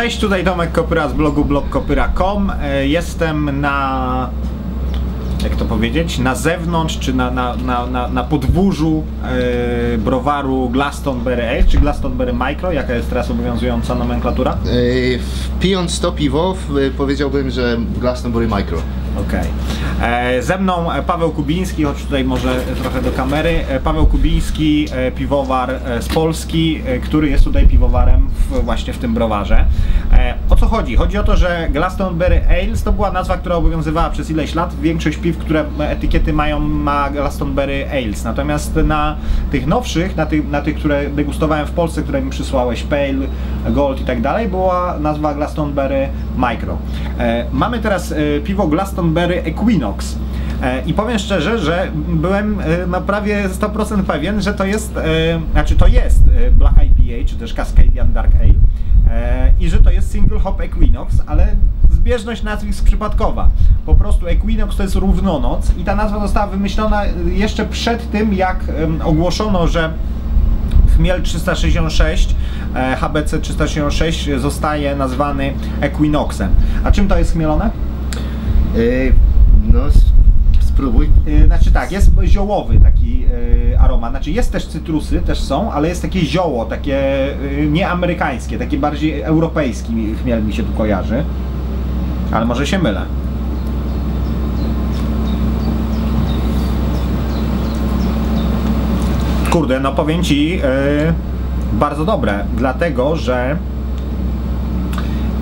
Cześć, tutaj Tomek Kopyra z blogu blogkopyra.com. E, Jestem na jak to powiedzieć, na zewnątrz, czy na, na, na, na, na podwórzu e, browaru Glastonbury Ale, czy Glastonbury Micro, jaka jest teraz obowiązująca nomenklatura? Yy, pijąc to piwo, w- powiedziałbym, że Glastonbury Micro. Okej. E, Ze mną e, Paweł Kubiński, choć tutaj może trochę do kamery. E, Paweł Kubiński, piwowar z Polski, który jest tutaj piwowarem w, właśnie w tym browarze. O co chodzi? Chodzi o to, że Glastonbury Ales to była nazwa, która obowiązywała przez ileś lat. Większość piw, które etykiety mają, ma Glastonbury Ales. Natomiast na tych nowszych, na tych, na tych które degustowałem w Polsce, które mi przysłałeś, Pale, Gold i tak dalej, była nazwa Glastonbury Micro. Mamy teraz piwo Glastonbury Equinox. E, I powiem szczerze, że byłem e, na prawie 100% pewien, że to jest, e, znaczy to jest Black IPA, czy też Cascadian Dark Ale i że to jest Single Hop Equinox, ale zbieżność nazwisk przypadkowa. Po prostu Equinox to jest równonoc i ta nazwa została wymyślona jeszcze przed tym, jak ogłoszono, że Chmiel 366, e, HBC 366 zostaje nazwany Equinoxem. A czym to jest chmielone? Yy, no, spróbuj. Yy, Znaczy tak, jest ziołowy taki yy, aromat. Znaczy jest też cytrusy, też są, ale jest takie zioło, takie nie amerykańskie, takie bardziej europejski chmiel mi się tu kojarzy. Ale może się mylę. Kurde, no powiem ci, yy, bardzo dobre, dlatego że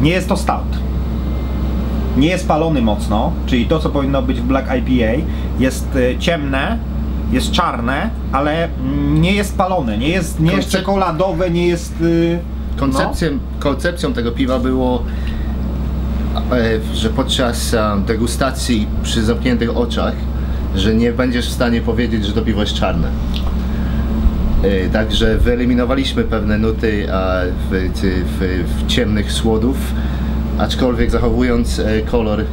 nie jest to stout. Nie jest palony mocno, czyli to co powinno być w Black IPA jest y, ciemne, jest czarne, ale mm, nie jest palone, nie jest, nie jest czekoladowe, nie jest... y, Koncepcją, koncepcją tego piwa było, e, że podczas e, degustacji przy zamkniętych oczach, że nie będziesz w stanie powiedzieć, że to piwo jest czarne. E, Także wyeliminowaliśmy pewne nuty e, w, w, w ciemnych słodów, aczkolwiek zachowując e, kolor,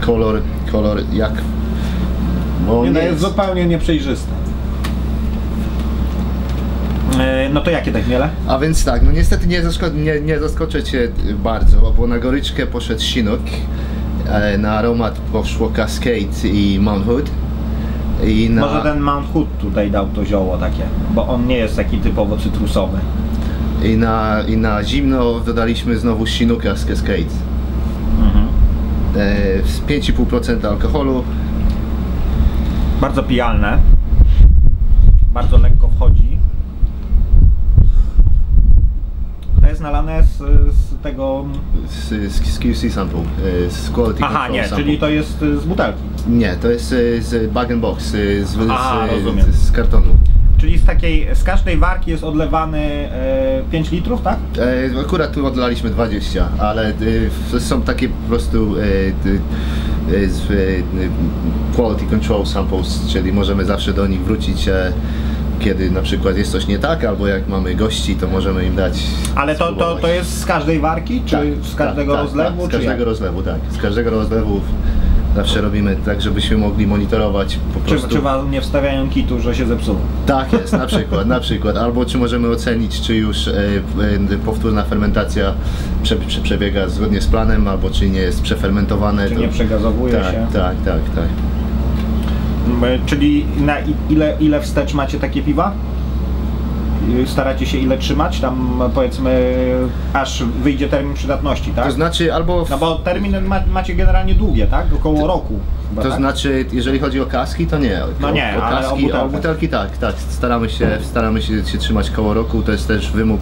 kolor, kolor jak... bo Nie, no jest zupełnie nieprzejrzyste. Y, No to jakie te chmiele? A więc tak, no niestety nie, zasko- nie, nie zaskoczę Cię bardzo, bo na goryczkę poszedł Chinook, e, na aromat poszło Cascade i Mount Hood. I na, Może ten Mount Hood tutaj dał to zioło takie, bo on nie jest taki typowo cytrusowy. I, na, I na zimno dodaliśmy znowu Chinooka z Cascade. Mhm. E, z 5,5% alkoholu. Bardzo pijalne. Bardzo lekko wchodzi. To jest nalane z, z tego... Z, z, z QC sample, e, z Quality Aha, Control nie, sample. czyli to jest y, z butelki. Nie, to jest e, z bag and box, e, z, z, rozumiem. z, z kartonu. Czyli z takiej, z każdej warki jest odlewany e, 5 litrów, tak? E, akurat tu odlaliśmy 20, ale e, są takie po prostu e, e, z, e, quality control samples, czyli możemy zawsze do nich wrócić, kiedy na przykład jest coś nie tak, albo jak mamy gości, to możemy im dać. Ale to, to, to jest z każdej warki, czy Tak, z każdego tak, rozlewu? Tak, z każdego jak? rozlewu, tak. Z każdego rozlewu zawsze robimy tak, żebyśmy mogli monitorować po Czy, prostu. czy wam nie wstawiają kitu, że się zepsuło? Tak jest, na przykład, na przykład. Albo czy możemy ocenić, czy już e, e, powtórna fermentacja prze, prze, przebiega zgodnie z planem, albo czy nie jest przefermentowane. Czy to- nie przegazowuje tak, się? Tak, tak, tak. M, Czyli na ile, ile wstecz macie takie piwa? Staracie się ile trzymać? Tam powiedzmy aż wyjdzie termin przydatności, tak? To znaczy albo... w- No bo terminy ma, macie generalnie długie, tak? Około roku. chyba, To tak? znaczy, jeżeli chodzi o kaski, to nie. No o, nie, o ale o kaski, butelkę. o butelki tak, tak. Staramy się, staramy się, się trzymać koło roku. To jest też wymóg,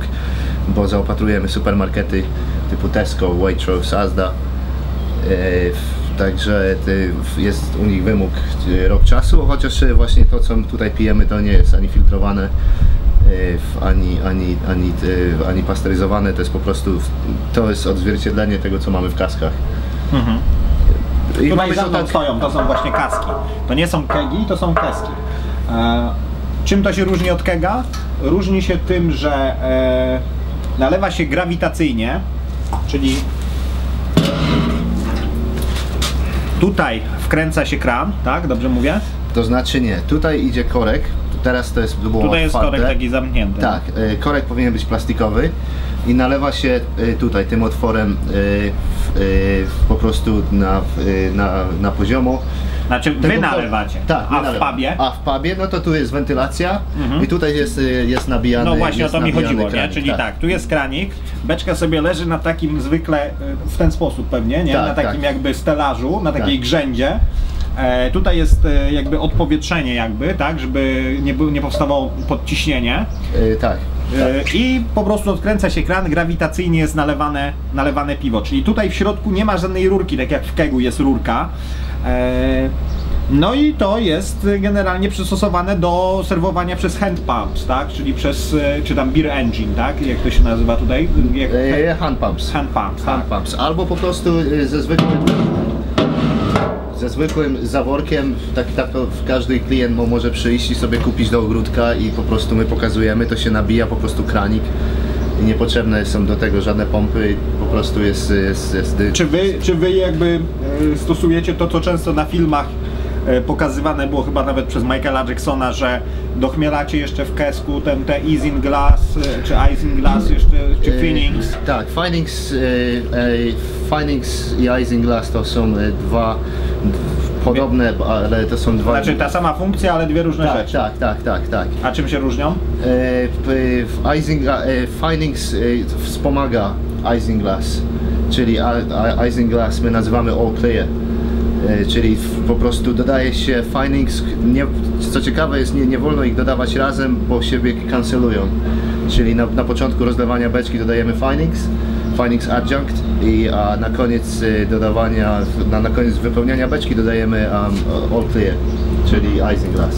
bo zaopatrujemy supermarkety typu Tesco, Waitrose, Asda. E, Także jest u nich wymóg e, rok czasu, chociaż e, właśnie to, co tutaj pijemy, to nie jest ani filtrowane, ani, ani, ani, e, ani pasteryzowane. To jest po prostu, to jest odzwierciedlenie tego, co mamy w kaskach. Mhm. I Tutaj za mną tak- stoją, to są właśnie kaski. To nie są kegi, to są kaski. E, czym to się różni od kega? Różni się tym, że e, nalewa się grawitacyjnie, czyli tutaj wkręca się kran, tak? Dobrze mówię? To znaczy nie, tutaj idzie korek, teraz to jest było Tutaj jest otwarte. korek taki zamknięty. Tak, e, korek powinien być plastikowy, i nalewa się y, tutaj tym otworem y, po prostu na, na, na poziomo. Znaczy wy nalewacie. Tak, A w pubie? A w pubie, no to tu jest wentylacja i tutaj jest, jest nabijany No właśnie o jest to mi chodziło, nie? kranik, Czyli tak. tu jest kranik, beczka sobie leży na takim zwykle, w ten sposób pewnie, nie? Tak, na takim tak. jakby stelażu, na takiej Tak. grzędzie. E, tutaj jest e, jakby odpowietrzenie jakby, tak, żeby nie, było- nie powstawało podciśnienie. Y, tak. E, I po prostu odkręca się kran, grawitacyjnie jest nalewane, nalewane piwo. Czyli tutaj w środku nie ma żadnej rurki, tak jak w kegu jest rurka. E, No i to jest generalnie przystosowane do serwowania przez hand pumps, tak? Czyli przez, e, czy tam beer engine, tak? Jak to się nazywa tutaj? Jak, hand pumps. hand pumps, tak. Hand pumps. Albo po prostu ze zwykłym ze zwykłym zaworkiem, tak, tak to każdy klient mo- może przyjść i sobie kupić do ogródka i po prostu my pokazujemy, to się nabija po prostu kranik i niepotrzebne są do tego żadne pompy, po prostu jest, jest, jest Czy wy, czy wy jakby e, stosujecie to, co często na filmach e, pokazywane było chyba nawet przez Michaela Jacksona, że dochmielacie jeszcze w kesku ten te Isinglass, e, czy Isinglass jeszcze, czy E, Finnings? Tak, Findings, e, e, Findings i Isinglass to są e, dwa podobne, ale to są dwa... Znaczy ta sama funkcja, ale dwie różne tak, rzeczy. tak, tak, tak, tak. A czym się różnią? E, w Isingla, e, Findings e, wspomaga Isinglass, czyli Isinglass my nazywamy All Clear. E, Czyli po prostu dodaje się findings, nie, co ciekawe jest, nie, nie wolno ich dodawać razem, bo siebie kancelują. Czyli na, na początku rozdawania beczki dodajemy findings, findings adjunct i a na koniec e, dodawania, na, na koniec wypełniania beczki dodajemy um, all clear, czyli isinglass.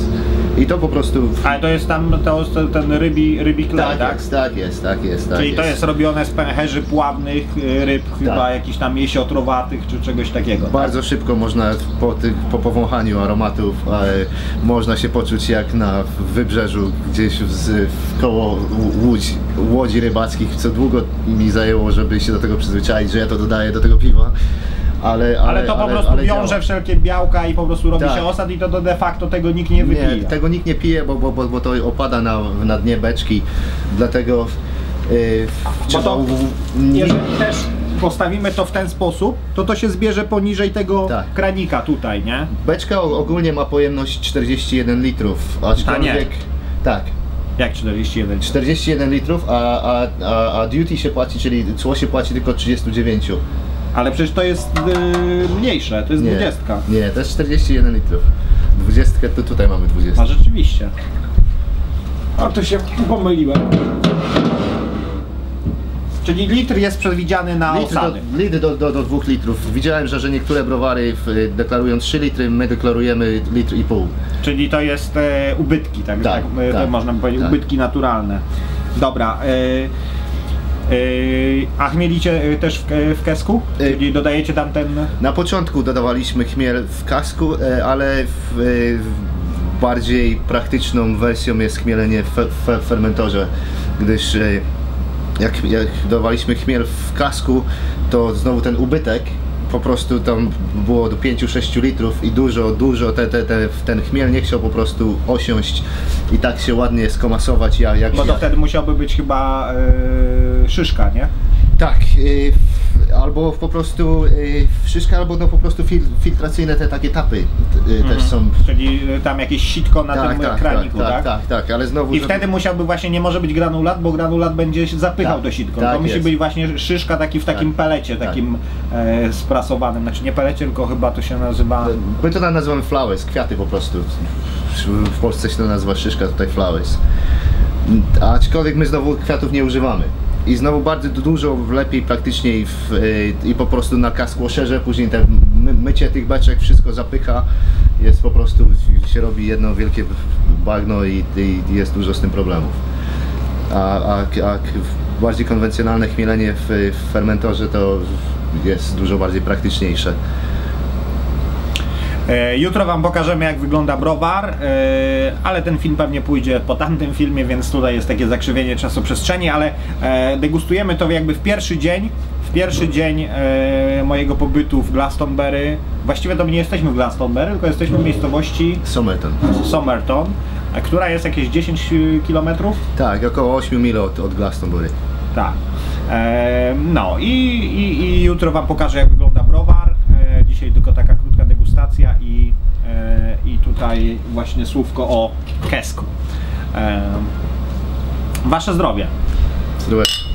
I to po prostu... Ale to jest tam to, ten rybi, rybi klej, tak, tak? jest, tak jest, tak jest, tak Czyli jest. to jest robione z pęcherzy pławnych y, ryb, chyba jakichś tam jesiotrowatych, czy czegoś takiego. tak? Bardzo szybko można po, tych, po powąchaniu aromatów e, można się poczuć jak na wybrzeżu gdzieś z, w koło łódź, łodzi rybackich, co długo mi zajęło, żeby się do tego przyzwyczaić, że ja to dodaję do tego piwa. Ale, ale, Ale to po prostu wiąże działa. wszelkie białka i po prostu robi Tak. się osad i to, to de facto tego nikt nie wypije. Nie, tego nikt nie pije, bo, bo, bo, bo to opada na, na dnie beczki, dlatego yy, trzeba to- Jeżeli też postawimy to w ten sposób, to to się zbierze poniżej tego Tak. kranika tutaj, nie? Beczka ogólnie ma pojemność 41 litrów, aczkolwiek... Tak, Jak 41? 41 litrów, a, a, a, a duty się płaci, czyli cło się płaci tylko 39. Ale przecież to jest yy, mniejsze, to jest Nie, 20. nie, to jest 41 litrów. 20 to tutaj mamy 20. A rzeczywiście. A to się pomyliłem. Czyli litr jest przewidziany na Litr do, litr do, do, do 2 litrów. Widziałem, że, że niektóre browary w, deklarują 3 litry, my deklarujemy litr i pół. Czyli to jest e, ubytki, tak, Tak, tak, to tak, można by powiedzieć, tak. ubytki naturalne. Dobra. E, a chmielicie e, też w, w kesku? E, Czyli dodajecie tam ten... Na początku dodawaliśmy chmiel w kasku, e, ale w, w bardziej praktyczną wersją jest chmielenie w fe, fermentorze, gdyż jak, jak dodawaliśmy chmiel w kasku, to znowu ten ubytek po prostu tam było do 5-6 litrów i dużo, dużo te, te, te, ten chmiel nie chciał po prostu osiąść i tak się ładnie skomasować jak, jak Bo to wtedy musiałby być chyba e, szyszka, nie? tak, y, f- albo po prostu y, szyszka, albo no po prostu fil, filtracyjne te takie tapy y, też są. Czyli e, tam jakieś sitko na Tak, tym tak, kraniku, tak, tak? tak, tak, ale znowu. I żeby- wtedy musiałby właśnie, nie może być granulat, bo granulat będzie zapychał Tak, to sitko. tak to musi jest. być właśnie szyszka taki w takim Tak, pelecie, tak. takim e, sprasowanym. Znaczy nie pelecie, tylko chyba to się nazywa... My to nazywamy flowers, kwiaty po prostu. W- W Polsce się to nazywa szyszka, tutaj flowers. Aczkolwiek my znowu kwiatów nie używamy. I znowu bardzo dużo lepiej, praktyczniej w, y, i po prostu na kasku szerze, później te my, mycie tych beczek wszystko zapycha, jest po prostu, się robi jedno wielkie bagno i, i jest dużo z tym problemów. A, a, a bardziej konwencjonalne chmielenie w, w fermentorze to jest dużo bardziej praktyczniejsze. E, Jutro Wam pokażemy jak wygląda browar, e, ale ten film pewnie pójdzie po tamtym filmie, więc tutaj jest takie zakrzywienie czasoprzestrzeni, ale e, degustujemy to jakby w pierwszy dzień, w pierwszy dzień mojego pobytu w Glastonbury. Właściwie to my nie jesteśmy w Glastonbury, tylko jesteśmy w miejscowości Somerton. Somerton, która jest jakieś 10 km. Tak, około 8 mil od, od Glastonbury. Tak. No i, i, i jutro Wam pokażę jak wygląda browar. Dzisiaj tylko taka krótka degustacja i, e, i tutaj właśnie słówko o kesku. E, wasze zdrowie. Zdrowe.